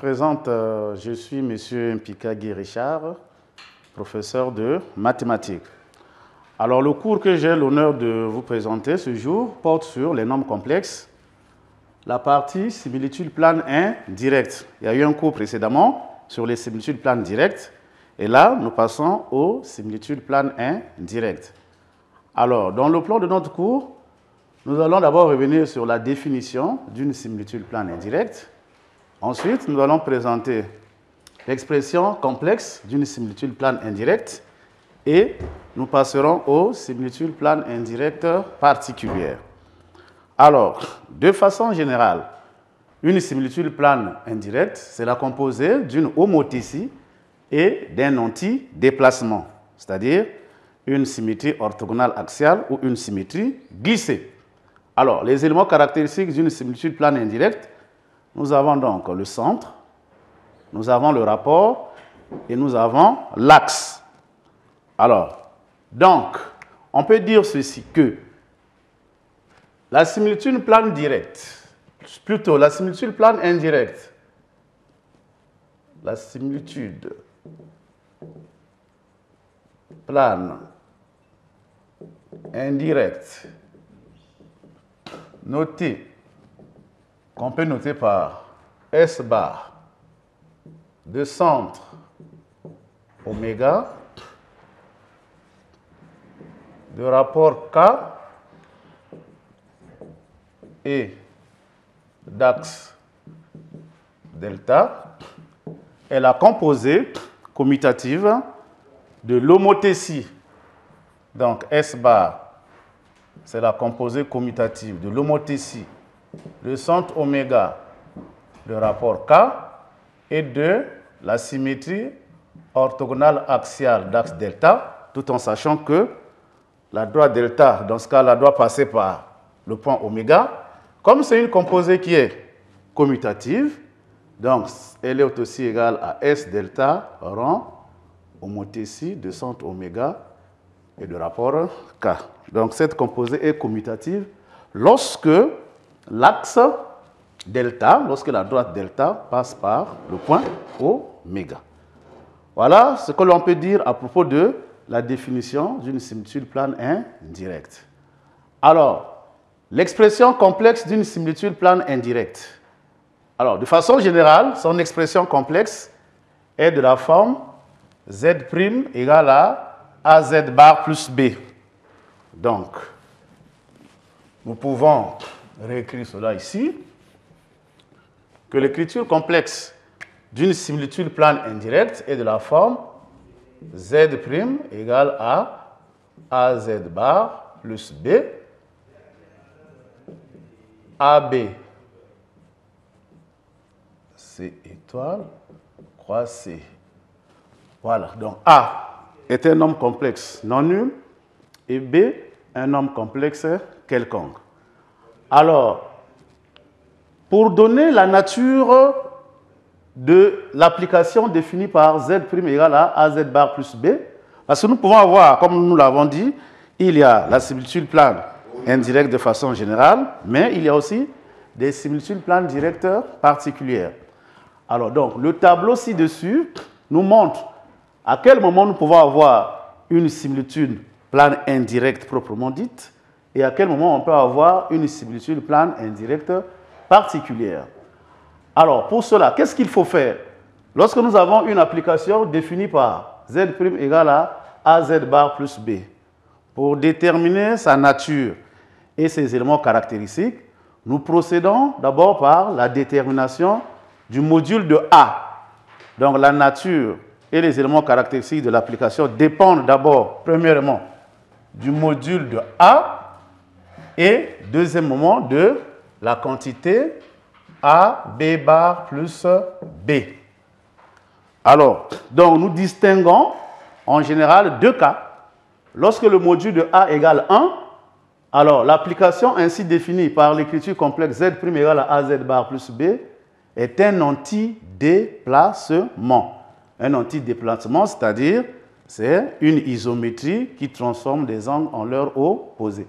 présente, euh, je suis M. Mpika Guy Richard, professeur de mathématiques. Alors, le cours que j'ai l'honneur de vous présenter ce jour porte sur les nombres complexes, la partie similitude plane indirecte. Il y a eu un cours précédemment sur les similitudes planes directes, et là, nous passons aux similitudes planes indirectes. Alors, dans le plan de notre cours, nous allons d'abord revenir sur la définition d'une similitude plane indirecte. Ensuite, nous allons présenter l'expression complexe d'une similitude plane indirecte et nous passerons aux similitudes planes indirectes particulières. Alors, de façon générale, une similitude plane indirecte, c'est la composée d'une homothétie et d'un anti-déplacement, c'est-à-dire une symétrie orthogonale axiale ou une symétrie glissée. Alors, les éléments caractéristiques d'une similitude plane indirecte, nous avons donc le centre, nous avons le rapport et nous avons l'axe. Alors, donc, on peut dire ceci que la similitude plane directe, plutôt la similitude plane indirecte, la similitude plane indirecte. Notée qu'on peut noter par S bar de centre oméga de rapport K et d'axe delta est la composée commutative de l'homothétie. Donc S bar, c'est la composée commutative de l'homothétie, le centre oméga, le rapport K, et de la symétrie orthogonale axiale d'axe delta, tout en sachant que la droite delta, dans ce cas-là, doit passer par le point oméga. Comme c'est une composée qui est commutative, donc elle est aussi égale à S delta rond homothétie de centre oméga et de rapport K. Donc cette composée est commutative lorsque l'axe delta, lorsque la droite delta passe par le point oméga. Voilà ce que l'on peut dire à propos de la définition d'une similitude plane indirecte. Alors, l'expression complexe d'une similitude plane indirecte. Alors, de façon générale, son expression complexe est de la forme z' égale à az bar plus b. Donc, nous pouvons réécrire cela ici, que l'écriture complexe d'une similitude plane indirecte est de la forme z' égale à az bar plus b, ab, c étoile, croix c. Voilà, donc A est un nombre complexe non nul et B un nombre complexe quelconque. Alors, pour donner la nature de l'application définie par Z' égale à AZ bar plus B, parce que nous pouvons avoir, comme nous l'avons dit, il y a la similitude plane indirecte de façon générale, mais il y a aussi des similitudes planes directes particulières. Alors donc, le tableau ci-dessus nous montre à quel moment nous pouvons avoir une similitude plane indirecte proprement dite et à quel moment on peut avoir une similitude plane indirecte particulière. Alors, pour cela, qu'est-ce qu'il faut faire? Lorsque nous avons une application définie par z' égale à az bar plus b, pour déterminer sa nature et ses éléments caractéristiques, nous procédons d'abord par la détermination du module de A. Donc la nature et les éléments caractéristiques de l'application dépendent d'abord, premièrement, du module de A et deuxièmement de la quantité A, B bar plus B. Alors, donc nous distinguons en général deux cas. Lorsque le module de A égale 1, alors l'application ainsi définie par l'écriture complexe Z' égale à AZ bar plus B est un anti-déplacement. Un anti-déplacement, c'est-à-dire c'est une isométrie qui transforme des angles en leur opposé.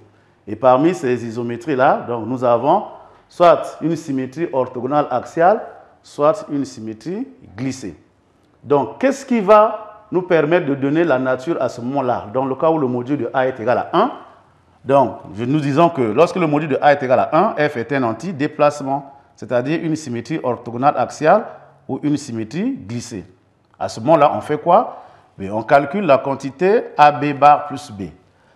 Et parmi ces isométries-là, nous avons soit une symétrie orthogonale axiale, soit une symétrie glissée. Donc, qu'est-ce qui va nous permettre de donner la nature à ce moment-là, dans le cas où le module de A est égal à 1 Donc, nous disons que lorsque le module de A est égal à 1, f est un anti-déplacement, c'est-à-dire une symétrie orthogonale axiale ou une symétrie glissée. À ce moment-là, on fait quoi? Ben, On calcule la quantité AB bar plus B.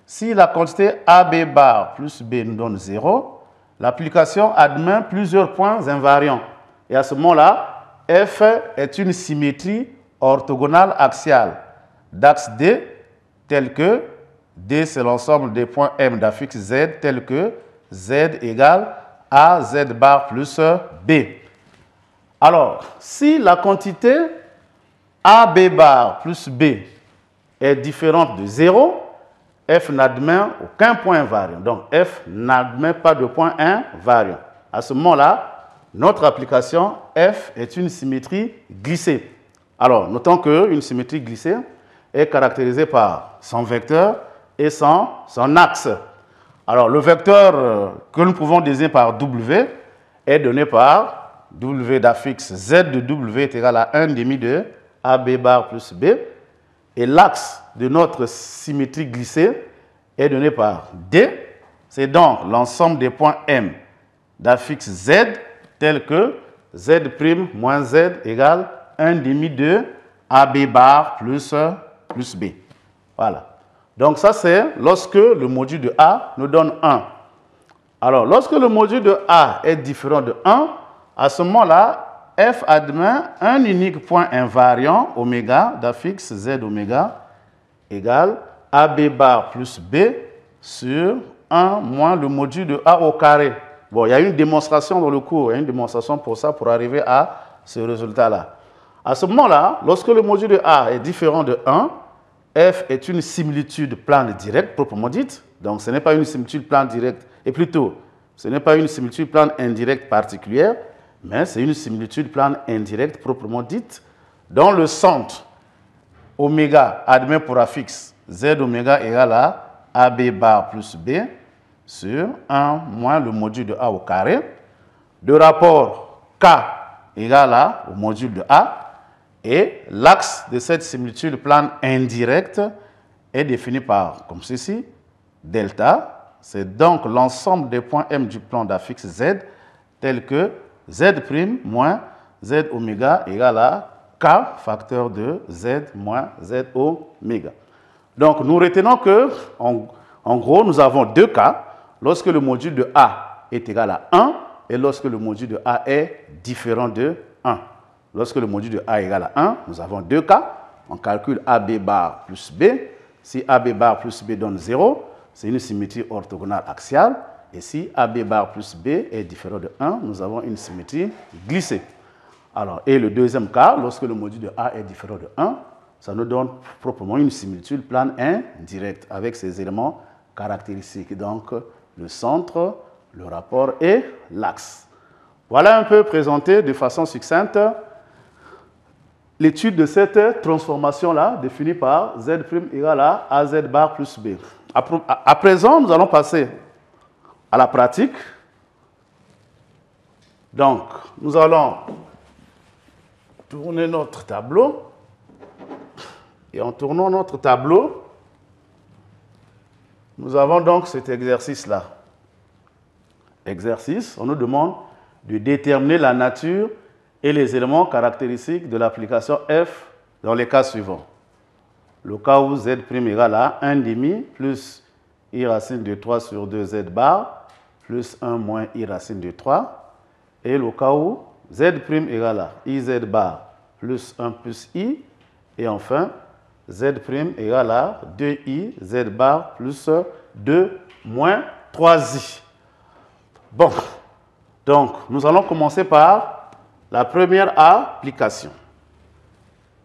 Si la quantité AB bar plus B nous donne 0, l'application admet plusieurs points invariants. Et à ce moment-là, F est une symétrie orthogonale axiale d'axe D tel que D c'est l'ensemble des points M d'affixe Z tel que Z égale A Z bar plus B. Alors, si la quantité AB bar plus B est différente de 0, F n'admet aucun point invariant. Donc F n'admet pas de point invariant. À ce moment-là, notre application F est une symétrie glissée. Alors, notons qu'une symétrie glissée est caractérisée par son vecteur et son, son axe. Alors, le vecteur euh, que nous pouvons désigner par W est donné par W d'affixe Z de W est égal à 1 demi de AB bar plus B. Et l'axe de notre symétrie glissée est donné par D. C'est donc l'ensemble des points M d'affixe Z tel que Z' moins Z égale 1 demi de AB bar plus, plus B. Voilà. Donc ça c'est lorsque le module de A nous donne 1. Alors lorsque le module de A est différent de 1, à ce moment-là, f admet un unique point invariant oméga d'affixe z oméga égale AB bar plus B sur 1 moins le module de A au carré. Bon, il y a une démonstration dans le cours, il y a une démonstration pour ça, pour arriver à ce résultat-là. À ce moment-là, lorsque le module de A est différent de 1, f est une similitude plane directe, proprement dite. Donc, ce n'est pas une similitude plane directe, et plutôt, ce n'est pas une similitude plane indirecte particulière, mais c'est une similitude plane indirecte proprement dite, dont le centre oméga admet pour affixe z oméga égale à AB bar plus B sur 1 moins le module de A au carré. De rapport K égale à au module de A. Et l'axe de cette similitude plane indirecte est défini par, comme ceci, delta. C'est donc l'ensemble des points M du plan d'affixe Z tel que Z' moins Z oméga égale à K facteur de Z moins Z oméga. Donc nous retenons que, en, gros, nous avons deux cas lorsque le module de A est égal à 1 et lorsque le module de A est différent de 1. Lorsque le module de A est égal à 1, nous avons deux cas. On calcule AB bar plus B. Si AB bar plus B donne 0, c'est une symétrie orthogonale axiale. Et si AB bar plus B est différent de 1, nous avons une symétrie glissée. Alors, et le deuxième cas, lorsque le module de A est différent de 1, ça nous donne proprement une similitude plane indirecte avec ces éléments caractéristiques. Donc, le centre, le rapport et l'axe. Voilà un peu présenté de façon succincte l'étude de cette transformation-là définie par Z' égale à AZ bar plus B. À présent, nous allons passer à la pratique. Donc, nous allons tourner notre tableau. Et en tournant notre tableau, nous avons donc cet exercice-là. Exercice, on nous demande de déterminer la nature et les éléments caractéristiques de l'application f dans les cas suivants. Le cas où z' égale à 1 demi plus i racine de 3 sur 2 z bar plus 1 moins i racine de 3. Et le cas où z' égale à iz bar plus 1 plus i. Et enfin, z' égale à 2i z bar plus 2 moins 3i. Bon, donc nous allons commencer par la première application.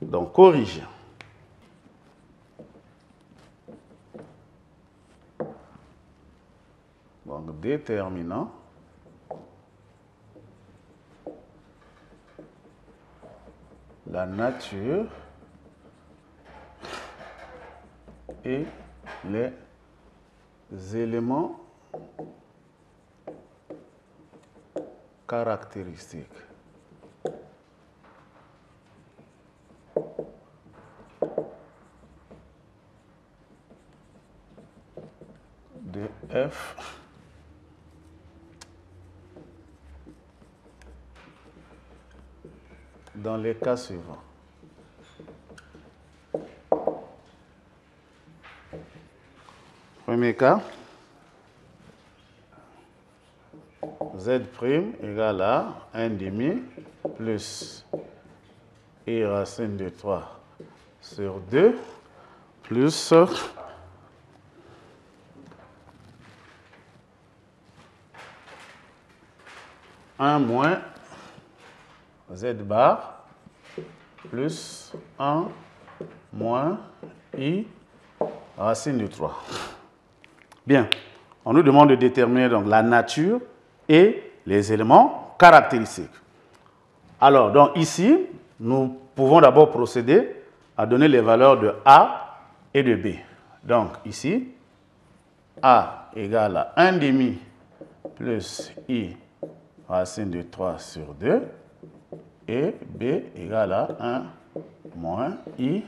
Donc corriger. Donc, déterminant. La nature et les éléments caractéristique de f dans les cas suivants. Premier cas, z' égale à 1 demi plus i racine de 3 sur 2 plus 1 moins z bar plus 1 moins i racine de 3. Bien, on nous demande de déterminer la nature et les éléments caractéristiques. Alors, donc ici, nous pouvons d'abord procéder à donner les valeurs de A et de B. Donc ici, A égale à 1 demi plus I racine de 3 sur 2 et B égale à 1 moins I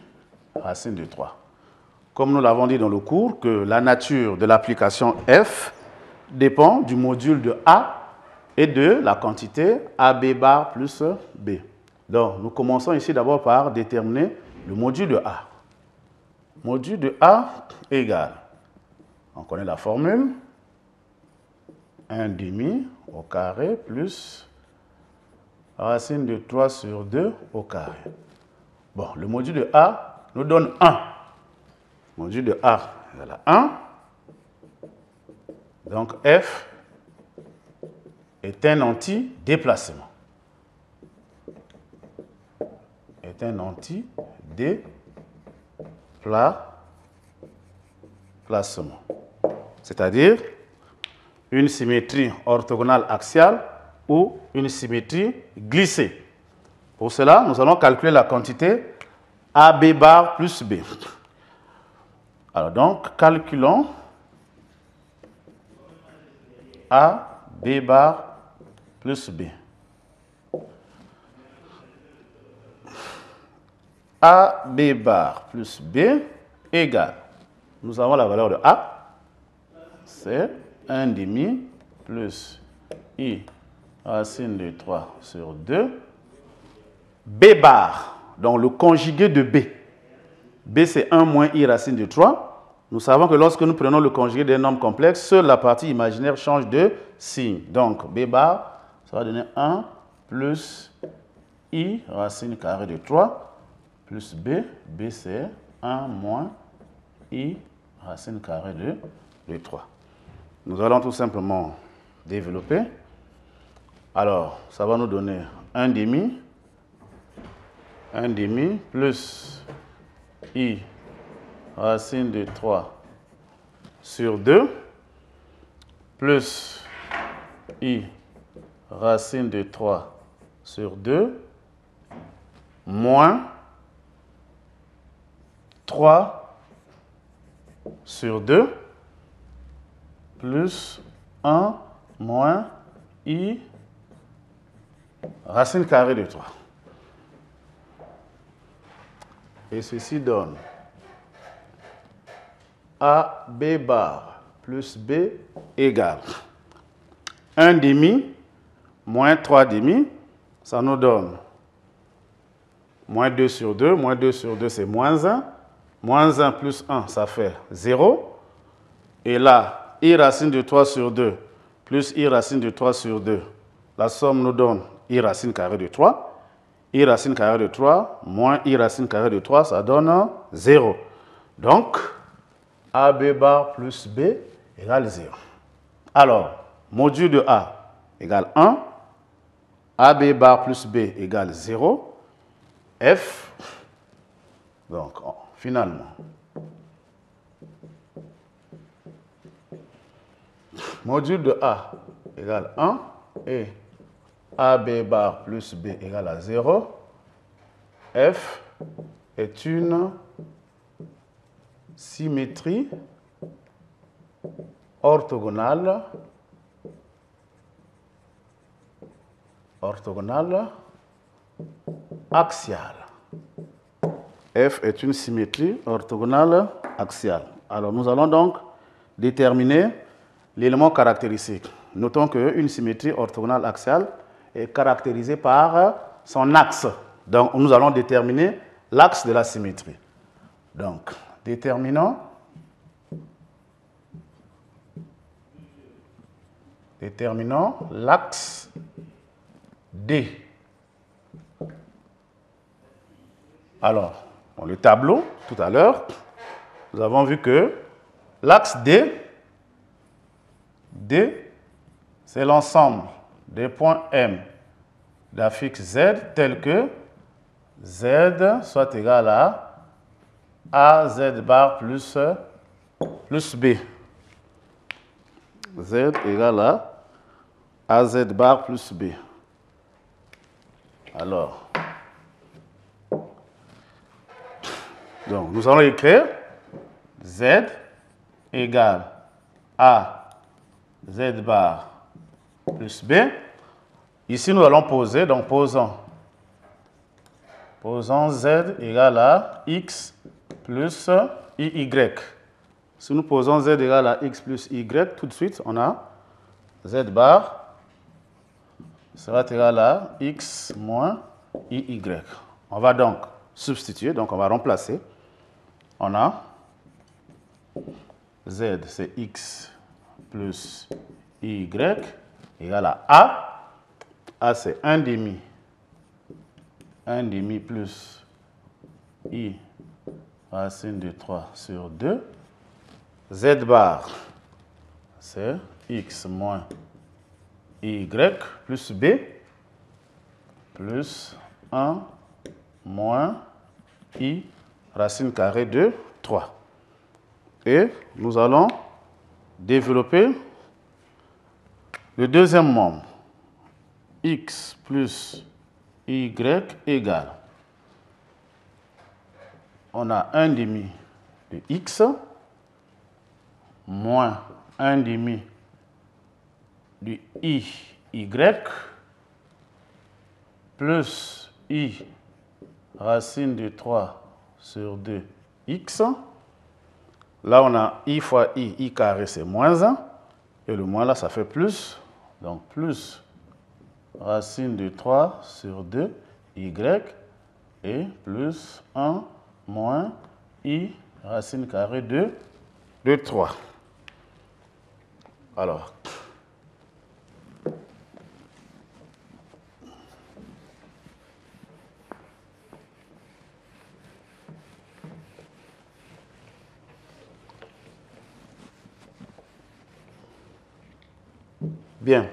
racine de 3. Comme nous l'avons dit dans le cours, que la nature de l'application F dépend du module de A et de la quantité AB bar plus B. Donc, nous commençons ici d'abord par déterminer le module de A. Module de A égale, on connaît la formule, 1 demi au carré plus racine de 3 sur 2 au carré. Bon, le module de A nous donne 1. Module de A égale à 1. Donc F est un anti-déplacement. Est un anti-déplacement. C'est-à-dire une symétrie orthogonale axiale ou une symétrie glissée. Pour cela, nous allons calculer la quantité AB bar plus B. Alors donc, calculons A, B bar plus B. A, B bar plus B égale, nous avons la valeur de A, c'est 1 demi plus I racine de 3 sur 2. B bar, donc le conjugué de B. B c'est 1 moins I racine de 3. Nous savons que lorsque nous prenons le conjugué d'un nombre complexe, seule la partie imaginaire change de signe. Donc B bar, ça va donner 1 plus I racine carrée de 3 plus B. B c'est 1 moins I racine carrée de, de 3. Nous allons tout simplement développer. Alors, ça va nous donner 1 demi, 1 demi plus i racine de 3 sur 2 plus i racine de 3 sur 2 moins 3 sur 2 plus 1 moins i racine carrée de 3. Et ceci donne A B bar plus B égale 1 demi moins 3 demi, ça nous donne moins 2 sur 2, moins 2 sur 2 c'est moins 1, moins 1 plus 1 ça fait 0, et là i racine de 3 sur 2 plus i racine de 3 sur 2, la somme nous donne i racine carrée de 3. i racine carrée de 3 moins i racine carrée de 3, ça donne 0. Donc, AB bar plus B égale 0. Alors, module de A égale 1, AB bar plus B égale 0, F, donc finalement, module de A égale 1 et AB bar plus B égale à 0, F est une symétrie orthogonale orthogonale axiale. F est une symétrie orthogonale axiale. Alors nous allons donc déterminer l'élément caractéristique. Notons qu'une symétrie orthogonale axiale est caractérisée par son axe. Donc nous allons déterminer l'axe de la symétrie. Donc déterminons l'axe D. Alors, dans le tableau, tout à l'heure, nous avons vu que l'axe D, c'est l'ensemble des points M d'affixe Z tel que Z soit égal à AZ bar plus, plus B. Z égal à AZ bar plus B. Alors, donc nous allons écrire Z égale A Z bar plus B. Ici, nous allons poser, donc posons. Posons Z égale à X plus IY. Si nous posons Z égale à X plus Y, tout de suite, on a Z bar sera égal à X moins IY. On va donc substituer, donc on va remplacer. On a Z, c'est X plus Y égale à A. A, c'est 1 demi. 1 demi plus I racine de 3 sur 2. Z bar, c'est X moins Y plus B plus 1 moins I racine carrée de 3. Et nous allons développer le deuxième membre, x plus y égale. On a 1 demi de x moins 1 demi de i y plus i racine de 3 sur 2 x. Là, on a i fois i, i carré, c'est moins 1. Et le moins là, ça fait plus. Donc, plus racine de 3 sur 2, y, et plus 1 moins i racine carrée de, de 3. Alors, Bien.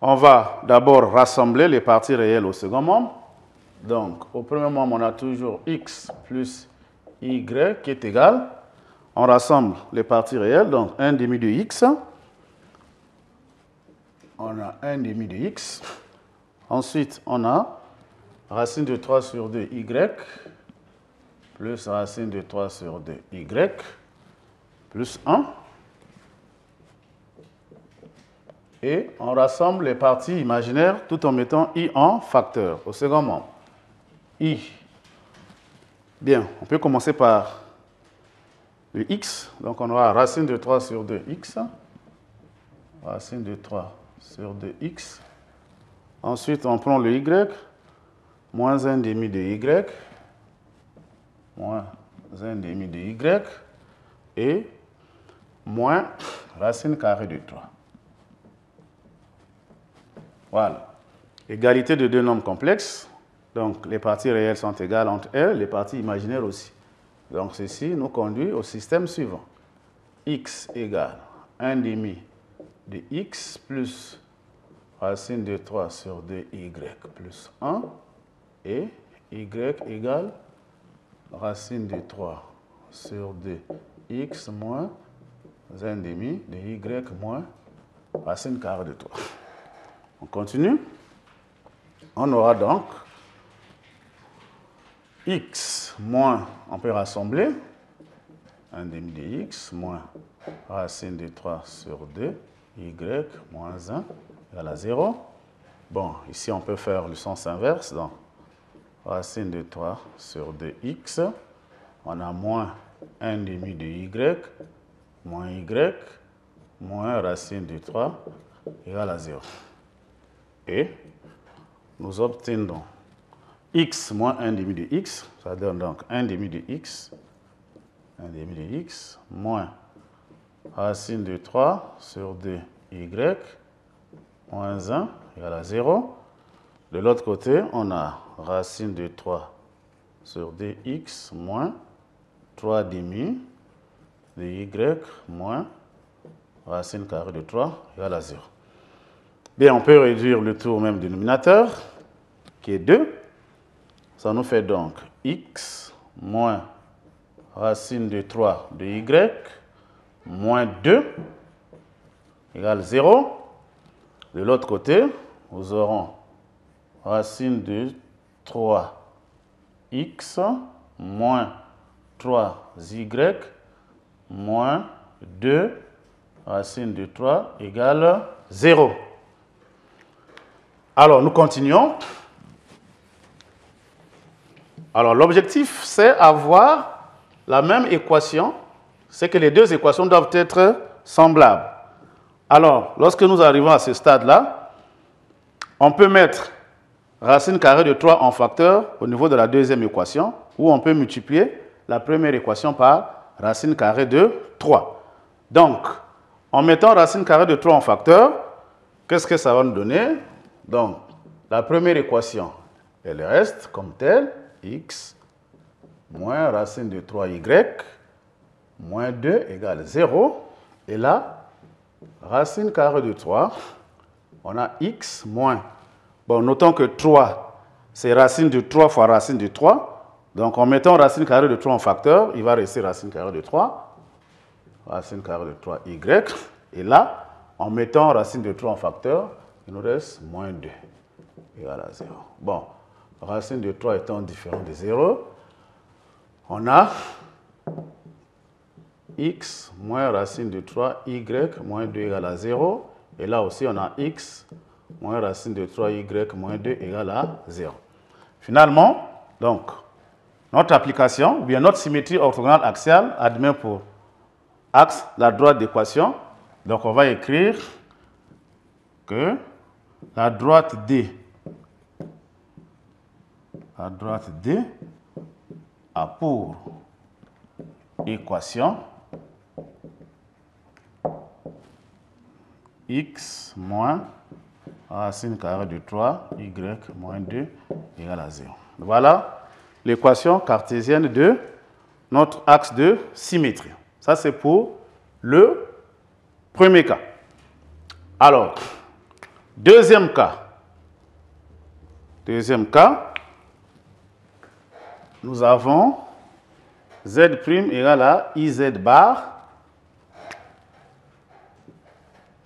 On va d'abord rassembler les parties réelles au second membre. Donc, au premier membre, on a toujours x plus y qui est égal. On rassemble les parties réelles, donc 1 demi de x. On a 1 demi de x. Ensuite, on a racine de 3 sur 2 y plus racine de 3 sur 2 y plus 1 et on rassemble les parties imaginaires tout en mettant i en facteur au second membre. i. Bien, on peut commencer par le x. Donc on aura racine de 3 sur 2x. Racine de 3 sur 2x. Ensuite, on prend le y. Moins 1 demi de y. Moins 1 demi de y. Et moins racine carrée de 3. Voilà. Égalité de deux nombres complexes. Donc, les parties réelles sont égales entre elles, les parties imaginaires aussi. Donc, ceci nous conduit au système suivant. x égale 1 demi de x plus racine de 3 sur 2y plus 1 et y égale racine de 3 sur 2x moins 1 demi de y moins racine carrée de 3. On continue. On aura donc x moins, on peut rassembler, 1 demi de x moins racine de 3 sur 2, y moins 1 égale à 0. Bon, ici on peut faire le sens inverse. Donc, racine de 3 sur 2x, on a moins 1 demi de y, moins y, moins racine de 3 égale à 0. Et nous obtenons x moins 1 demi de x, ça donne donc 1 demi de x, 1 demi de x, moins racine de 3 sur 2y, moins 1 égale à 0. De l'autre côté, on a racine de 3 sur dx moins 3 demi de y moins racine carrée de 3 égale à 0. Bien, on peut réduire le tout au même dénominateur, qui est 2. Ça nous fait donc x moins racine de 3 de y moins 2 égale 0. De l'autre côté, nous aurons racine de 3x moins 3y moins 2 racine de 3 égale 0. Alors, nous continuons. Alors, l'objectif, c'est avoir la même équation. C'est que les deux équations doivent être semblables. Alors, lorsque nous arrivons à ce stade-là, on peut mettre racine carrée de 3 en facteur au niveau de la deuxième équation, ou on peut multiplier la première équation par racine carrée de 3. Donc, en mettant racine carrée de 3 en facteur, qu'est-ce que ça va nous donner? Donc, la première équation, elle reste comme telle x moins racine de 3y moins 2 égale 0. Et là, racine carrée de 3, on a x moins. Bon, notons que 3, c'est racine de 3 fois racine de 3. Donc, en mettant racine carrée de 3 en facteur, il va rester racine carrée de 3. Racine carrée de 3y. Et là, en mettant racine de 3 en facteur, il nous reste moins 2 égale à 0. Bon, racine de 3 étant différent de 0, on a x moins racine de 3, y moins 2 égale à 0. Et là aussi, on a x moins racine de 3y moins 2 égale à 0. Finalement, donc, notre application, ou bien notre symétrie orthogonale axiale admet pour axe la droite d'équation. Donc, on va écrire que la droite D à droite D a pour équation x moins racine carrée de 3, y moins 2 égale à 0. Voilà l'équation cartésienne de notre axe de symétrie. Ça, c'est pour le premier cas. Alors, deuxième cas. Deuxième cas, nous avons Z' égale à IZ bar.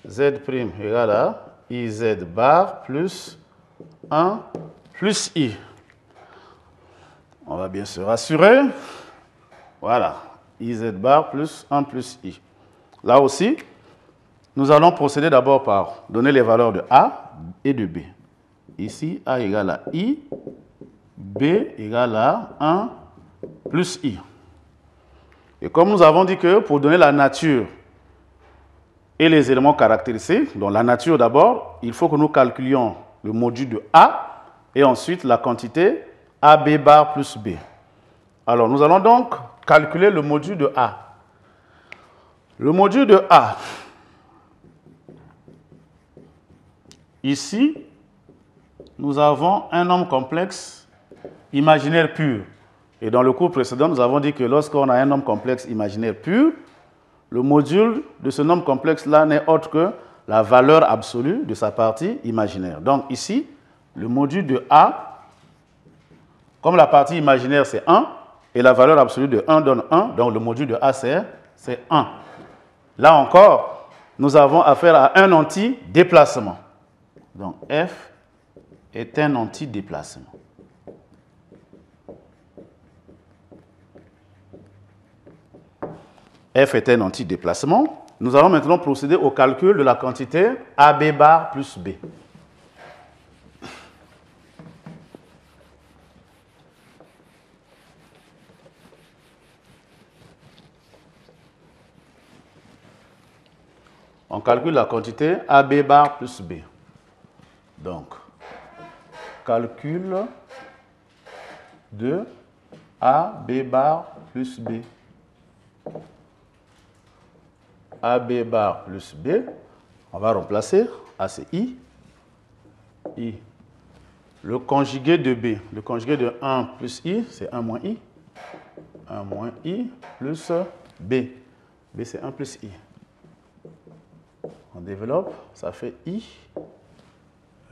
Z' égale à IZ bar plus 1 plus I. On va bien se rassurer. Voilà, IZ bar plus 1 plus I. Là aussi, nous allons procéder d'abord par donner les valeurs de A et de B. Ici, A égale à I, B égale à 1 plus I. Et comme nous avons dit que pour donner la nature et les éléments caractéristiques, donc la nature d'abord, il faut que nous calculions le module de A et ensuite la quantité AB bar plus B. Alors nous allons donc calculer le module de A. Le module de A, ici, nous avons un nombre complexe imaginaire pur. Et dans le cours précédent, nous avons dit que lorsqu'on a un nombre complexe imaginaire pur, le module de ce nombre complexe-là n'est autre que la valeur absolue de sa partie imaginaire. Donc ici, le module de A, comme la partie imaginaire c'est 1, et la valeur absolue de 1 donne 1, donc le module de A c'est 1. Là encore, nous avons affaire à un anti-déplacement. Donc F est un antidéplacement. F est un antidéplacement. Nous allons maintenant procéder au calcul de la quantité AB bar plus B. On calcule la quantité AB bar plus B. Donc, calcul de AB bar plus B. AB bar plus B, on va remplacer A c'est I. I. Le conjugué de B, le conjugué de 1 plus I, c'est 1 moins I. 1 moins I plus B. B c'est 1 plus I. On développe, ça fait I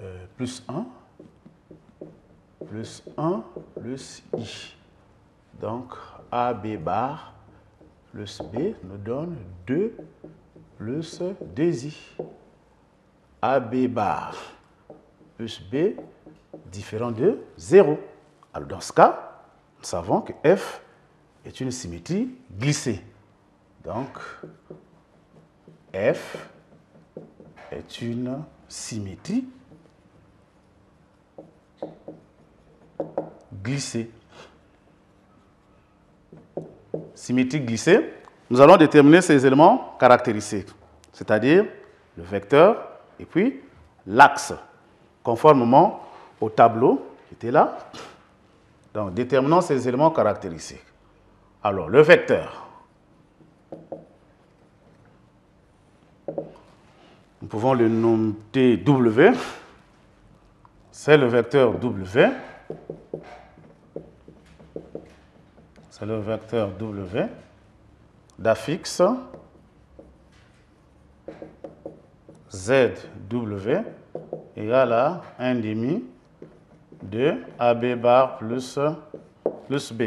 euh, plus 1 plus 1 plus I. Donc AB bar plus B nous donne 2 plus 2I. AB bar plus B différent de 0. Alors dans ce cas, nous savons que F est une symétrie glissée. Donc, F est une symétrie glissée. Symétrie glissée, nous allons déterminer ces éléments caractéristiques, c'est-à-dire le vecteur et puis l'axe, conformément au tableau qui était là. Donc, déterminons ces éléments caractéristiques. Alors, le vecteur. Nous pouvons le nommer W. C'est le vecteur W. C'est le vecteur W d'affixe ZW égale à 1 demi de AB bar plus, plus B.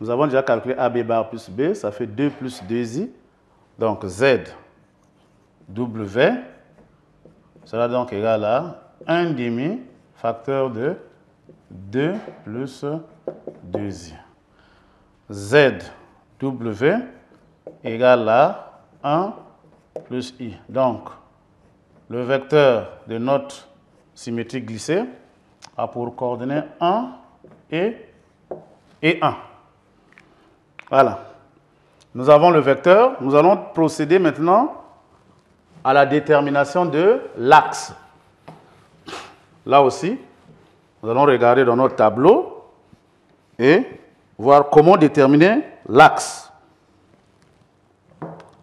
Nous avons déjà calculé AB bar plus B, ça fait 2 plus 2i. Donc Z W sera donc égal à 1 demi facteur de 2 plus 2i. Z W égale à 1 plus i. Donc, le vecteur de notre symétrie glissée a pour coordonnées 1 et, et 1. Voilà. Nous avons le vecteur. Nous allons procéder maintenant à la détermination de l'axe. Là aussi, nous allons regarder dans notre tableau et voir comment déterminer l'axe.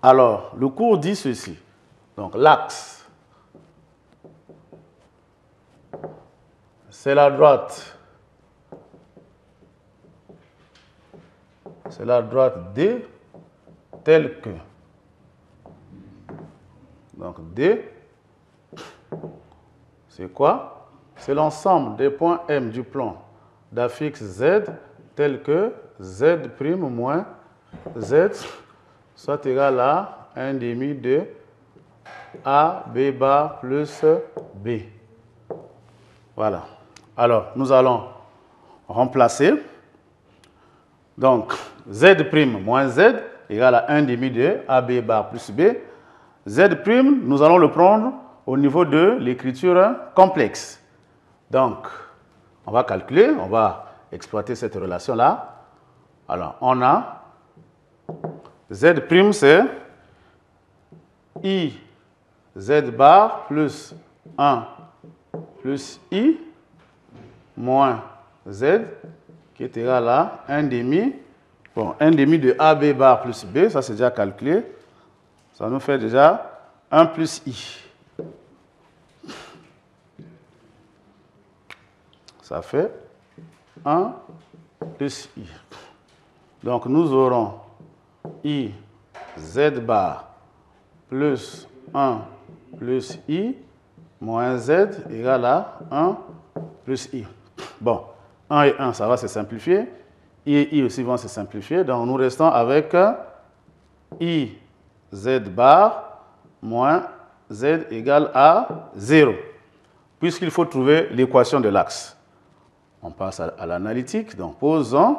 Alors, le cours dit ceci. Donc, l'axe, c'est la droite. C'est la droite D telle que. Donc, D, c'est quoi? C'est l'ensemble des points M du plan d'affixe Z tel que Z' moins Z soit égal à 1 demi de A, B plus B. Voilà. Alors, nous allons remplacer. Donc, Z' moins Z égale à 1 demi de AB bar plus B. Z', nous allons le prendre au niveau de l'écriture complexe. Donc, on va calculer, on va exploiter cette relation-là. Alors, on a Z' c'est I Z bar plus 1 plus I moins Z qui est égal à 1 demi. Bon, 1 demi de AB bar plus B, ça c'est déjà calculé. Ça nous fait déjà 1 plus I. Ça fait 1 plus I. Donc nous aurons I Z bar plus 1 plus I moins Z égale à 1 plus I. Bon, 1 et 1, ça va se simplifier. I et I aussi vont se simplifier. Donc nous restons avec I Z bar moins Z égale à 0. Puisqu'il faut trouver l'équation de l'axe. On passe à, l'analytique. Donc posons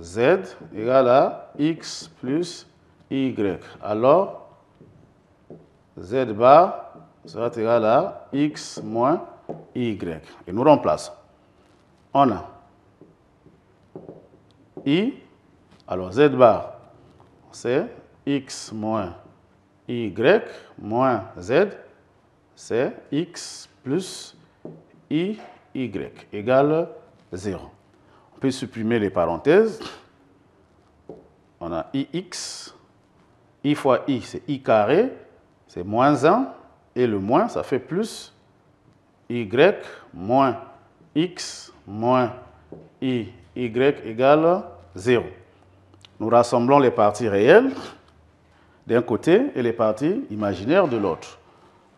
Z égale à X plus Y. Alors, Z bar sera égal à X moins Y. Et nous remplaçons. On a I, alors Z bar, c'est X moins y moins z, c'est x plus i, y égale 0. On peut supprimer les parenthèses. On a ix, i fois i, c'est i carré, c'est moins 1, et le moins, ça fait plus y moins x moins i, y égale 0. Nous rassemblons les parties réelles d'un côté et les parties imaginaires de l'autre.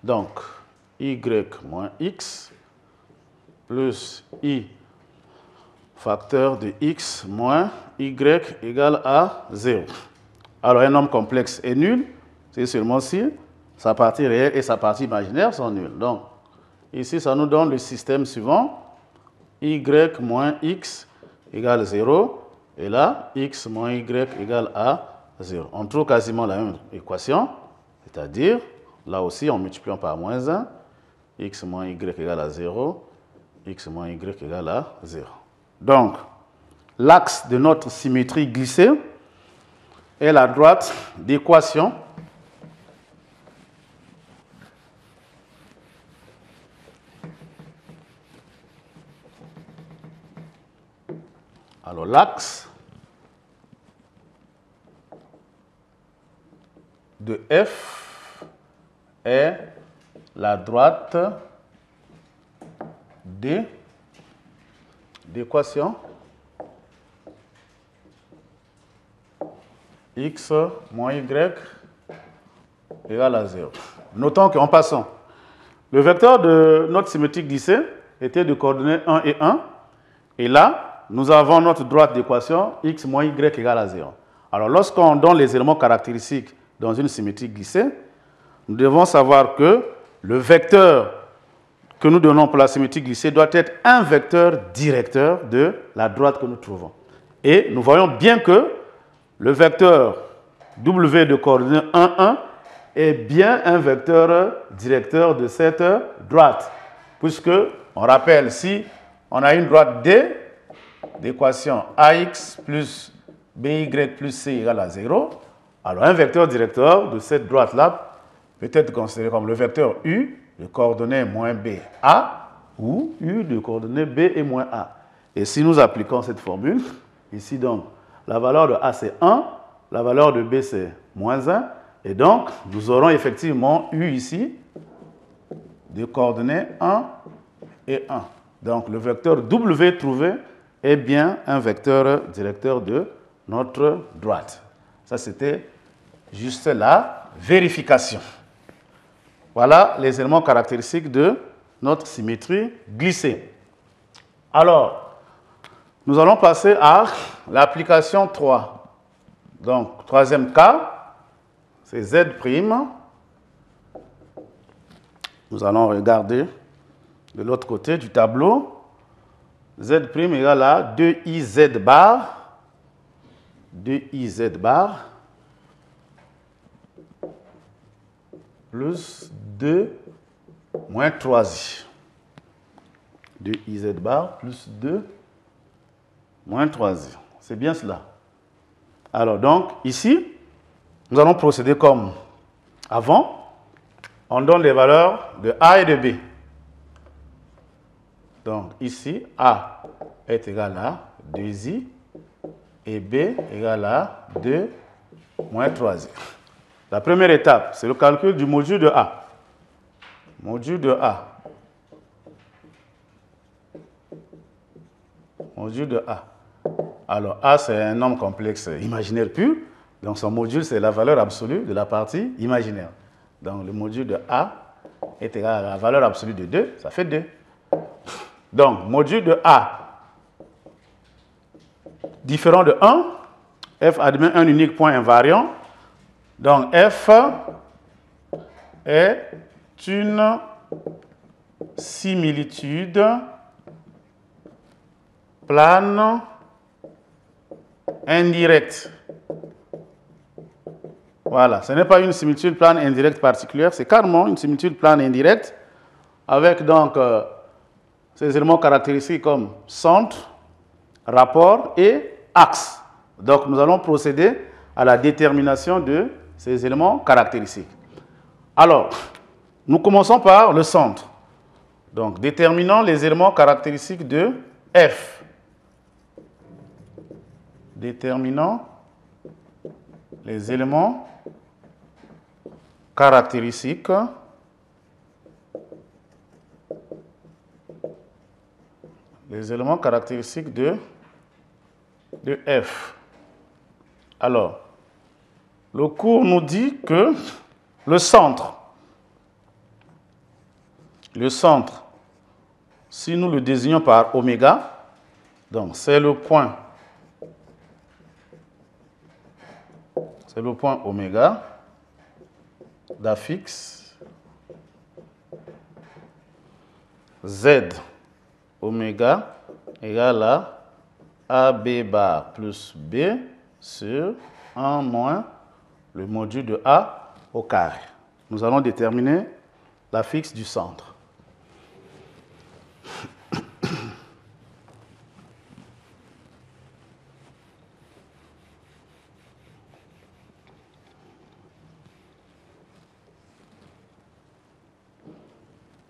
Donc, y moins x plus i facteur de x moins y égale à 0. Alors, un nombre complexe est nul, c'est seulement si sa partie réelle et sa partie imaginaire sont nulles. Donc, ici, ça nous donne le système suivant. y moins x égale 0. Et là, x moins y égale à 0. On trouve quasiment la même équation, c'est-à-dire, là aussi, en multipliant par moins 1, x moins y égale à 0, x moins y égale à 0. Donc, l'axe de notre symétrie glissée est la droite d'équation Alors l'axe de F est la droite d'équation x moins y égale à 0. Notons qu'en passant, le vecteur de notre symétrique glissée était de coordonnées 1 et 1. Et là, nous avons notre droite d'équation x moins y égale à 0. Alors, lorsqu'on donne les éléments caractéristiques dans une symétrie glissée, nous devons savoir que le vecteur que nous donnons pour la symétrie glissée doit être un vecteur directeur de la droite que nous trouvons. Et nous voyons bien que le vecteur W de coordonnées 1, 1 est bien un vecteur directeur de cette droite. Puisque, on rappelle, si on a une droite D d'équation AX plus BY plus C égale à 0, alors un vecteur directeur de cette droite-là peut être considéré comme le vecteur U de coordonnées moins B, A, ou U de coordonnées B et moins A. Et si nous appliquons cette formule, ici donc, la valeur de A c'est 1, la valeur de B c'est moins 1, et donc nous aurons effectivement U ici de coordonnées 1 et 1. Donc le vecteur W trouvé est bien un vecteur directeur de notre droite. Ça c'était juste la vérification. Voilà les éléments caractéristiques de notre symétrie glissée. Alors, nous allons passer à l'application 3. Donc, troisième cas, c'est Z'. Nous allons regarder de l'autre côté du tableau. Z' égale à 2IZ bar. 2IZ bar plus 2 moins 3i. 2iz bar plus 2 moins 3i. C'est bien cela. Alors donc, ici, nous allons procéder comme avant. On donne les valeurs de A et de B. Donc ici, A est égal à 2i et B égal à 2 moins 3i. La première étape, c'est le calcul du module de A. Module de A. Module de A. Alors, A, c'est un nombre complexe imaginaire pur. Donc, son module, c'est la valeur absolue de la partie imaginaire. Donc, le module de A est égal à la valeur absolue de 2, ça fait 2. Donc, module de A différent de 1, f admet un unique point invariant donc F est une similitude plane indirecte. Voilà, ce n'est pas une similitude plane indirecte particulière, c'est carrément une similitude plane indirecte avec donc euh, éléments caractéristiques comme centre, rapport et axe. Donc nous allons procéder à la détermination de ces éléments caractéristiques. Alors, nous commençons par le centre. Donc, déterminons les éléments caractéristiques de F. Déterminons les éléments caractéristiques les éléments caractéristiques de, de F. Alors, le cours nous dit que le centre, le centre, si nous le désignons par oméga, donc c'est le point, c'est le point oméga d'affixe Z oméga égale à AB bar plus B sur 1 moins le module de A au carré. Nous allons déterminer la fixe du centre.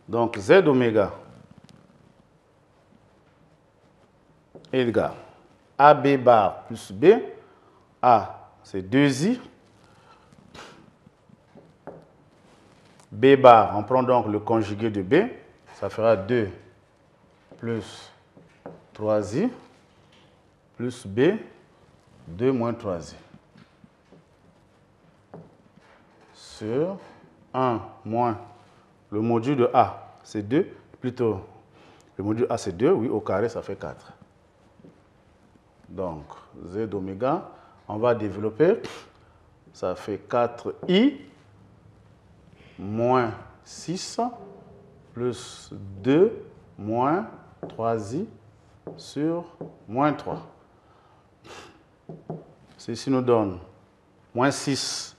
Donc Z oméga égale AB bar plus B. A, c'est 2I. B bar, on prend donc le conjugué de B. Ça fera 2 plus 3i plus B, 2 moins 3i. Sur 1 moins le module de A, c'est 2, plutôt le module A c'est 2, oui, au carré ça fait 4. Donc, Z oméga, on va développer, ça fait 4i moins 6 plus 2 moins 3i sur moins 3. Ceci nous donne moins 6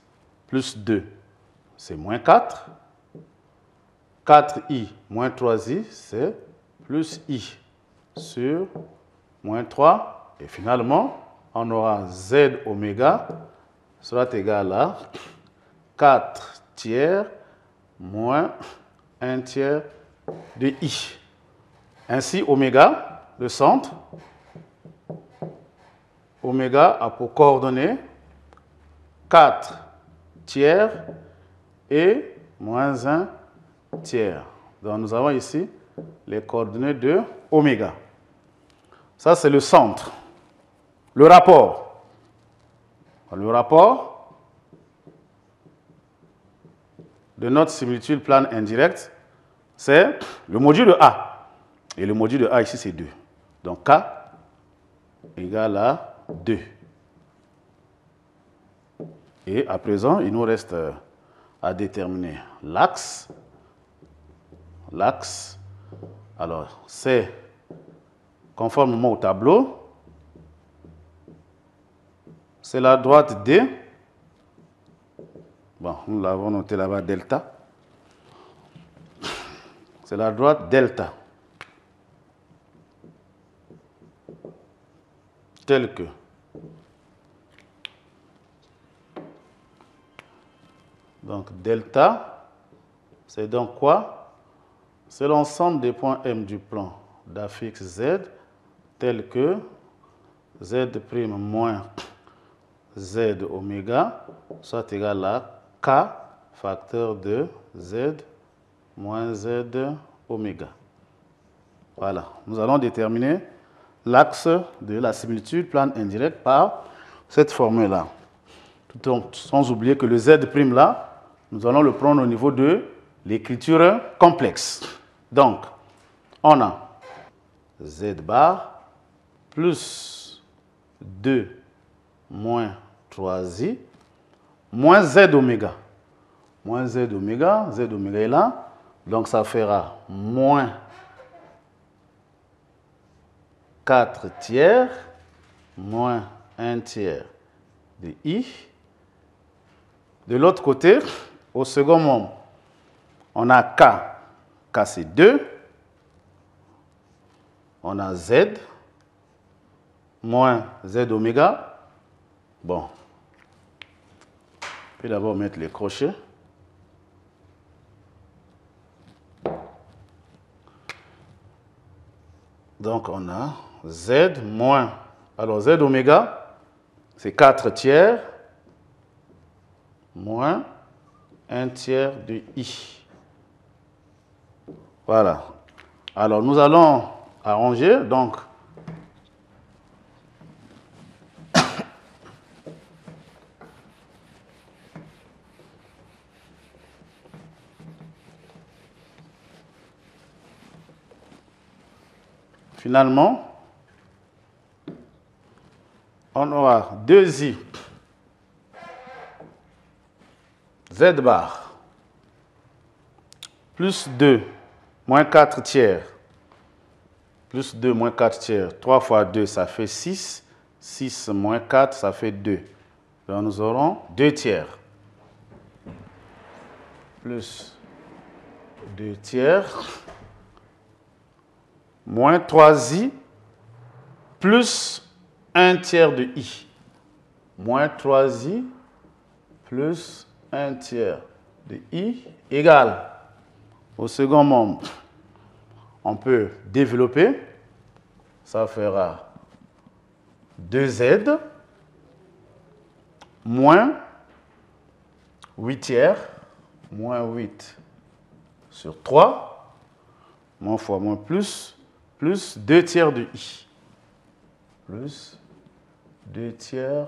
plus 2, c'est moins 4. 4i moins 3i, c'est plus i sur moins 3 et finalement, on aura Z oméga sera égal à 4 tiers moins 1 tiers de I. Ainsi, oméga, le centre, oméga a pour coordonnées 4 tiers et moins 1 tiers. Donc nous avons ici les coordonnées de oméga. Ça, c'est le centre. Le rapport. Le rapport de notre similitude plane indirecte, c'est le module de A. Et le module de A ici, c'est 2. Donc K égale à 2. Et à présent, il nous reste à déterminer l'axe. L'axe, alors c'est conformément au tableau, c'est la droite D. Bon, nous l'avons noté là-bas, delta. C'est la droite delta. Tel que Donc delta, c'est donc quoi? C'est l'ensemble des points M du plan d'affixe Z tel que Z' moins Z oméga soit égal à K facteur de Z moins Z oméga. Voilà, nous allons déterminer l'axe de la similitude plane indirecte par cette formule-là. Sans oublier que le Z' là, nous allons le prendre au niveau de l'écriture complexe. Donc, on a Z bar plus 2 moins 3i moins z oméga. Moins z oméga, z oméga est là. Donc ça fera moins 4 tiers moins 1 tiers de i. De l'autre côté, au second moment, on a k, k c'est 2. On a z moins z oméga. Bon, je vais d'abord mettre les crochets. Donc on a Z moins, alors Z oméga, c'est 4 tiers moins 1 tiers de I. Voilà. Alors nous allons arranger, donc Finalement, on aura 2i z bar plus 2 moins 4 tiers plus 2 moins 4 tiers. 3 fois 2, ça fait 6. 6 moins 4, ça fait 2. Donc nous aurons 2 tiers. Plus 2 tiers moins 3i plus 1 tiers de i. Moins 3i plus 1 tiers de i égale au second membre. On peut développer. Ça fera 2z moins 8 tiers, moins 8 sur 3, moins fois moins plus, plus 2 tiers de i. Plus 2 tiers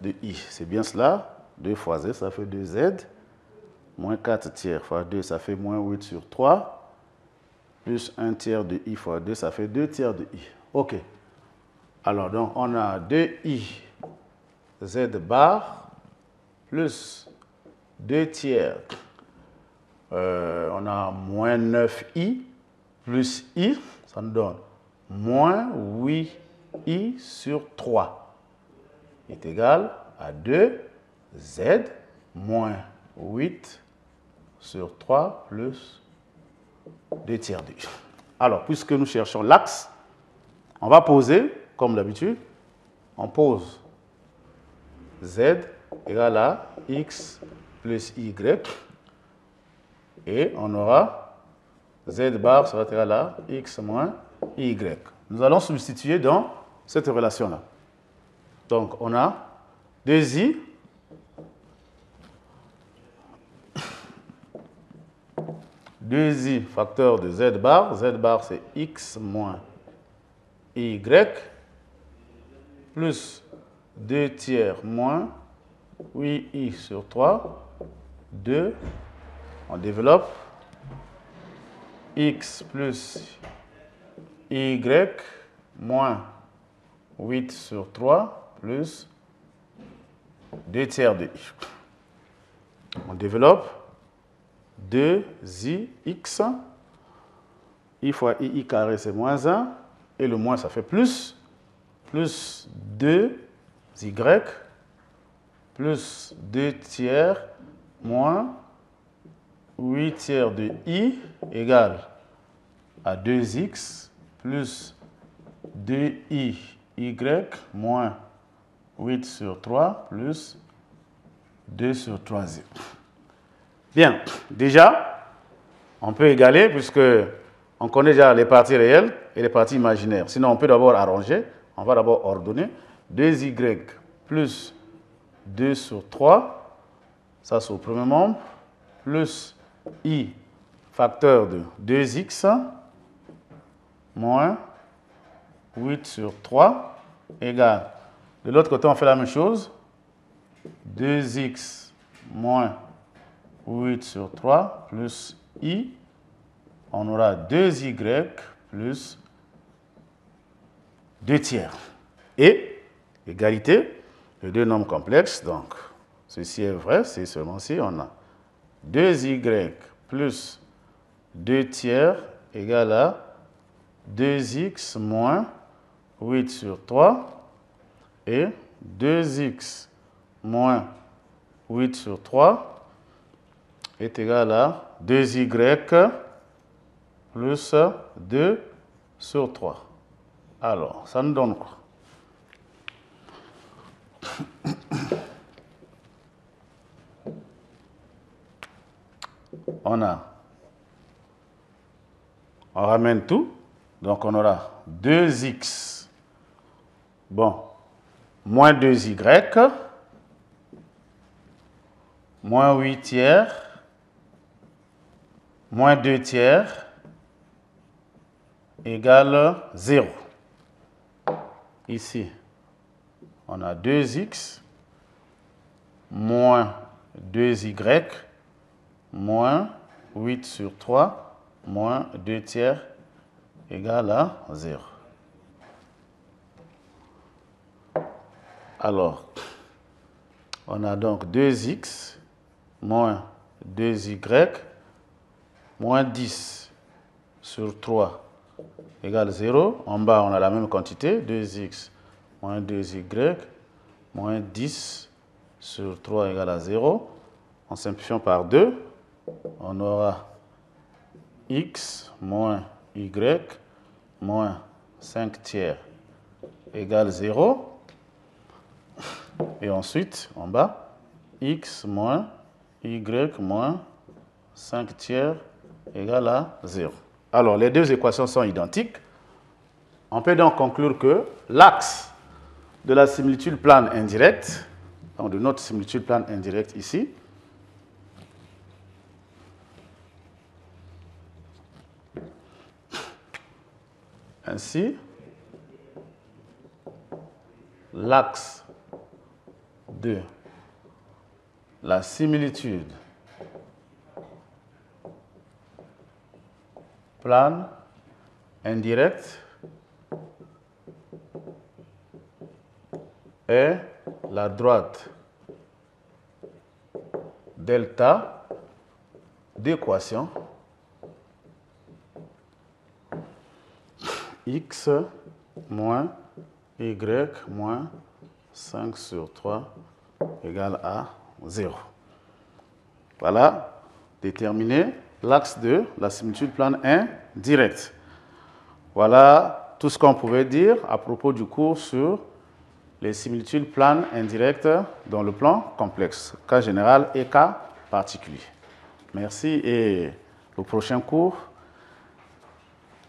de i. C'est bien cela. 2 fois z, ça fait 2z. Moins 4 tiers fois 2, ça fait moins 8 sur 3. Plus 1 tiers de i fois 2, ça fait 2 tiers de i. OK. Alors, donc, on a 2i z bar plus 2 tiers. Euh, on a moins 9i plus i ça nous donne moins 8i sur 3 est égal à 2z moins 8 sur 3 plus 2 tiers de Alors, puisque nous cherchons l'axe, on va poser, comme d'habitude, on pose z égale à x plus y et on aura z bar sera égal à x moins y. Nous allons substituer dans cette relation-là. Donc, on a 2i deux i facteur de z bar. z bar, c'est x moins y plus 2 tiers moins 8i sur 3, 2. On développe x plus y moins 8 sur 3 plus 2 tiers de i. On développe 2i x. i fois i, carré, c'est moins 1. Et le moins, ça fait plus. Plus 2 y plus 2 tiers moins 8 tiers de i égale à 2x plus 2i y moins 8 sur 3 plus 2 sur 3i. Bien, déjà, on peut égaler puisque on connaît déjà les parties réelles et les parties imaginaires. Sinon, on peut d'abord arranger. On va d'abord ordonner 2y plus 2 sur 3, ça c'est au premier membre, plus i facteur de 2x moins 8 sur 3 égale. De l'autre côté, on fait la même chose. 2x moins 8 sur 3 plus i. On aura 2y plus 2 tiers. Et égalité de deux nombres complexes. Donc, ceci est vrai, c'est seulement si on a 2y plus 2 tiers égale à 2x moins 8 sur 3 et 2x moins 8 sur 3 est égal à 2y plus 2 sur 3. Alors, ça nous donne quoi? On a, on ramène tout, donc on aura 2x. Bon, moins 2y, moins 8 tiers, moins 2 tiers, égale 0. Ici, on a 2x moins 2y moins 8 sur 3 moins 2 tiers égale à 0. Alors, on a donc 2x moins 2y moins 10 sur 3 égale 0. En bas, on a la même quantité, 2x moins 2y moins 10 sur 3 égale à 0. En simplifiant par 2, on aura x moins y moins 5 tiers égale 0. Et ensuite, en bas, x moins y moins 5 tiers égale à 0. Alors, les deux équations sont identiques. On peut donc conclure que l'axe de la similitude plane indirecte, donc de notre similitude plane indirecte ici, ainsi, l'axe de la similitude plane indirecte est la droite delta d'équation x moins y moins 5 sur 3 égale à 0. Voilà, déterminer l'axe de la similitude plane indirecte. Voilà tout ce qu'on pouvait dire à propos du cours sur les similitudes planes indirectes dans le plan complexe, cas général et cas particulier. Merci et au prochain cours.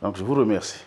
Donc je vous remercie.